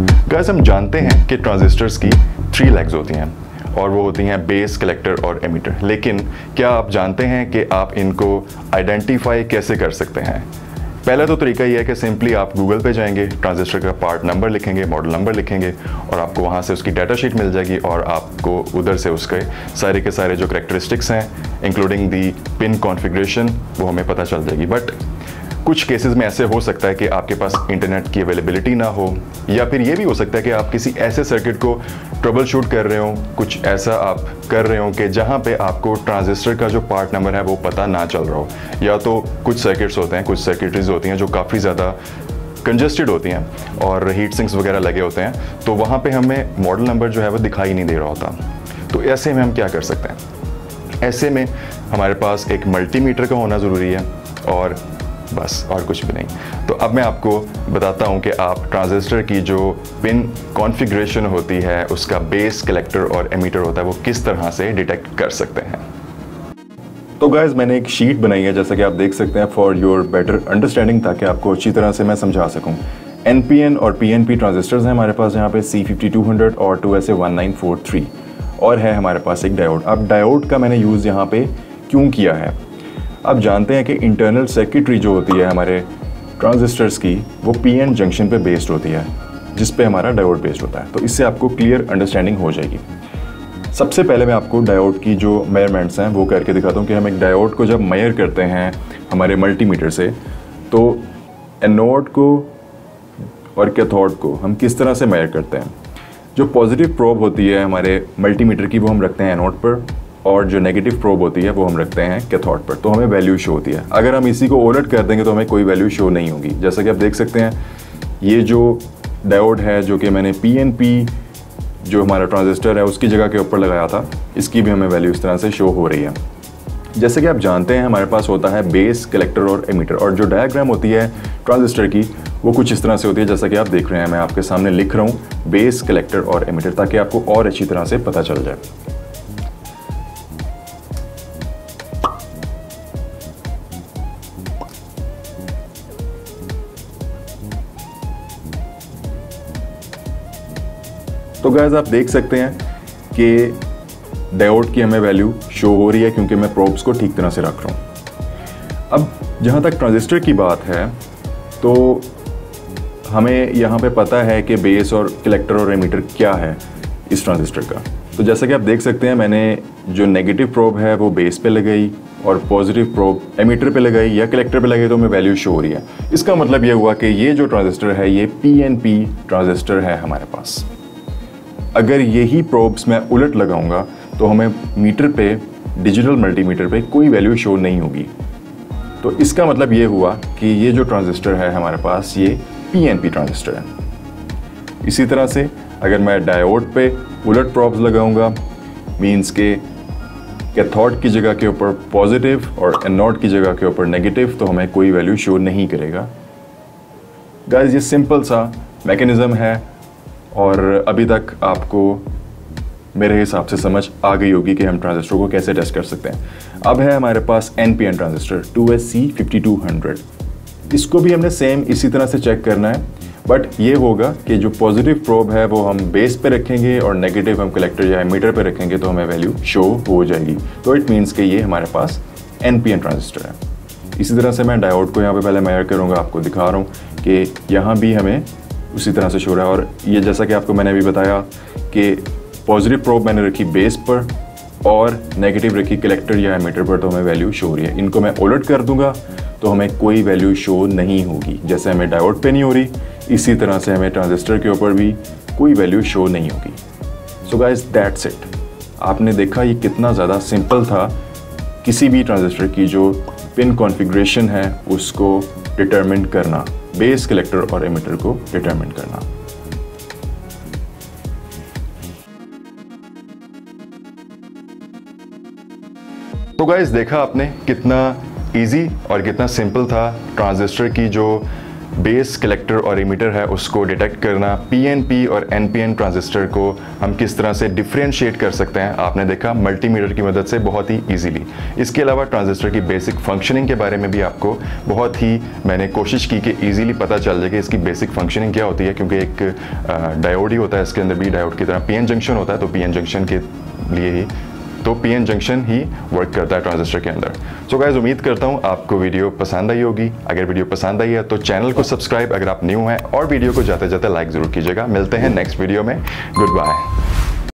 Gas हम जानते हैं कि ट्रांजिस्टर्स की थ्री लेग्स होती हैं, और वो होती हैं बेस कलेक्टर और एमिटर लेकिन क्या आप जानते हैं कि आप इनको आइडेंटिफाई कैसे कर सकते हैं? पहला तो तरीका ये है कि सिंपली आप गूगल पे जाएँगे ट्रांजिस्टर का पार्ट नंबर लिखेंगे मॉडल नंबर लिखेंगे, और आपको वहाँ से उसकी डाटा शीट मिल जाएगी, और आपको उधर से उसके सारे के सारे जो करेक्टरिस्टिक्स हैं इंक्लूडिंग दी पिन कॉन्फ़िगरेशन वो हमें पता चल जाएगी। बट कुछ केसेस में ऐसे हो सकता है कि आपके पास इंटरनेट की अवेलेबिलिटी ना हो, या फिर ये भी हो सकता है कि आप किसी ऐसे सर्किट को ट्रबल शूट कर रहे हो, कुछ ऐसा आप कर रहे हो कि जहाँ पे आपको ट्रांजिस्टर का जो पार्ट नंबर है वो पता ना चल रहा हो। या तो कुछ सर्किट्स होते हैं, कुछ सर्किटरीज होती हैं जो काफ़ी ज़्यादा कंजस्टेड होती हैं और हीट सिंक्स वगैरह लगे होते हैं तो वहाँ पे हमें मॉडल नंबर जो है वो दिखाई नहीं दे रहा होता। तो ऐसे में हम क्या कर सकते हैं? ऐसे में हमारे पास एक मल्टीमीटर का होना ज़रूरी है और बस, और कुछ भी नहीं। तो अब मैं आपको बताता हूँ कि आप ट्रांजिस्टर की जो पिन कॉन्फ़िगरेशन होती है, उसका बेस कलेक्टर और एमीटर होता है, वो किस तरह से डिटेक्ट कर सकते हैं। तो गाइज़ मैंने एक शीट बनाई है, जैसा कि आप देख सकते हैं फॉर योर बेटर अंडरस्टैंडिंग ताकि आपको अच्छी तरह से मैं समझा सकूँ। एन पी एन और पीएनपी ट्रांजिस्टर्स हैं हमारे पास, यहाँ पे सी फिफ्टी टू हंड्रेड और two S A one nine four three और है हमारे पास एक डायोड अब डायोड का मैंने यूज़ यहाँ पे क्यों किया है? अब जानते हैं कि इंटरनल सर्किटरी जो होती है हमारे ट्रांजिस्टर्स की, वो पी एन जंक्शन पे बेस्ड होती है, जिस पे हमारा डायोड बेस्ड होता है। तो इससे आपको क्लियर अंडरस्टैंडिंग हो जाएगी। सबसे पहले मैं आपको डायोड की जो मेयरमेंट्स हैं, वो करके दिखाता हूँ कि हम एक डायोड को जब मेयर करते हैं हमारे मल्टीमीटर से तो एनोड को और कैथोड को हम किस तरह से मेयर करते हैं? जो पॉजिटिव प्रोब होती है हमारे मल्टीमीटर की, वो हम रखते हैं एनोड पर। और जो नेगेटिव प्रोब होती है, वो हम रखते हैं कैथोड पर। तो हमें वैल्यू शो होती है। अगर हम इसी को ओलट कर देंगे तो हमें कोई वैल्यू शो नहीं होगी। जैसा कि आप देख सकते हैं, ये जो डायोड है, जो कि मैंने पीएनपी जो हमारा ट्रांजिस्टर है, उसकी जगह के ऊपर लगाया था, इसकी भी हमें वैल्यू इस तरह से शो हो रही है। जैसे कि आप जानते हैं, हमारे पास होता है बेस कलेक्टर और एमीटर और जो डायग्राम होती है ट्रांजिस्टर की, वो कुछ इस तरह से होती है, जैसा कि आप देख रहे हैं। मैं आपके सामने लिख रहा हूँ बेस कलेक्टर और एमीटर ताकि आपको और अच्छी तरह से पता चल जाए। तो गैज़ आप देख सकते हैं कि डायोड की हमें वैल्यू शो हो रही है क्योंकि मैं प्रोब्स को ठीक तरह से रख रहा हूँ। अब, जहाँ तक ट्रांजिस्टर की बात है तो हमें यहाँ पे पता है कि बेस और कलेक्टर और एमीटर क्या है इस ट्रांजिस्टर का। तो जैसा कि आप देख सकते हैं, मैंने जो नेगेटिव प्रोब है, वो बेस पे लगाई और पॉजिटिव प्रोब एमीटर पे लगाई या कलेक्टर पे लगाई तो हमें वैल्यू शो हो रही है। इसका मतलब ये हुआ कि ये जो ट्रांजिस्टर है, ये पीएनपी ट्रांजिस्टर है हमारे पास। अगर यही प्रोब्स मैं उलट लगाऊँगा तो हमें मीटर पे डिजिटल मल्टीमीटर पे कोई वैल्यू शो नहीं होगी। तो इसका मतलब ये हुआ कि ये जो ट्रांजिस्टर है हमारे पास, ये PNP ट्रांजिस्टर है। इसी तरह से अगर मैं डायोड पे उलट प्रॉब्स लगाऊँगा मीन्स के कैथोड की जगह के ऊपर पॉजिटिव और एनोड की जगह के ऊपर नेगेटिव तो हमें कोई वैल्यू शो नहीं करेगा। गाइस ये सिंपल सा मैकेनिज़्म है। और अभी तक आपको मेरे हिसाब से समझ आ गई होगी कि हम ट्रांजिस्टर को कैसे टेस्ट कर सकते हैं। अब है हमारे पास N P N transistor two S C fifty two hundred इसको भी हमने सेम इसी तरह से चेक करना है। बट ये होगा कि जो पॉजिटिव प्रोब है, वो हम बेस पे रखेंगे और नेगेटिव हम कलेक्टर या मीटर पे रखेंगे तो हमें वैल्यू शो हो जाएगी। तो इट मीन्स कि ये हमारे पास एन पी एन ट्रांजिस्टर है। इसी तरह से मैं डायोड को यहाँ पे पहले मेयर करूँगा, आपको दिखा रहा हूँ कि यहाँ भी हमें उसी तरह से शो रहा है। और ये जैसा कि आपको मैंने अभी बताया कि पॉजिटिव प्रोब मैंने रखी बेस पर और नेगेटिव रखी कलेक्टर या एमीटर पर तो हमें वैल्यू शो हो रही है। इनको मैं ओलट कर दूँगा तो हमें कोई वैल्यू शो नहीं होगी। जैसे हमें डायोड पे नहीं हो रही, इसी तरह से हमें ट्रांजिस्टर के ऊपर भी कोई वैल्यू शो नहीं होगी। सो गाइज़ दैट्स इट आपने देखा ये कितना ज़्यादा सिंपल था। किसी भी ट्रांजिस्टर की जो पिन कॉन्फ़िगरेशन है, उसको डिटरमिन करना। बेस कलेक्टर और एमिटर को डिटरमिन करना। तो गाइज़ देखा आपने कितना इजी और कितना सिंपल था ट्रांजिस्टर की जो बेस कलेक्टर और इमीटर है, उसको डिटेक्ट करना पीएनपी और एनपीएन ट्रांजिस्टर को हम किस तरह से डिफ्रेंशिएट कर सकते हैं, आपने देखा मल्टीमीटर की मदद से बहुत ही ईजीली इसके अलावा ट्रांजिस्टर की बेसिक फंक्शनिंग के बारे में भी आपको बहुत ही मैंने कोशिश की कि ईजिली पता चल जाए कि इसकी बेसिक फंक्शनिंग क्या होती है, क्योंकि एक डायोड ही होता है, इसके अंदर भी डायोड की तरह पीएन जंक्शन होता है तो पीएन जंक्शन के लिए ही तो पीएन जंक्शन ही वर्क करता है ट्रांजिस्टर के अंदर। सो गाइज़ उम्मीद करता हूँ आपको वीडियो पसंद आई होगी। अगर वीडियो पसंद आई है तो चैनल को सब्सक्राइब अगर आप न्यू हैं और वीडियो को जाते जाते लाइक ज़रूर कीजिएगा। मिलते हैं नेक्स्ट वीडियो में। Good bye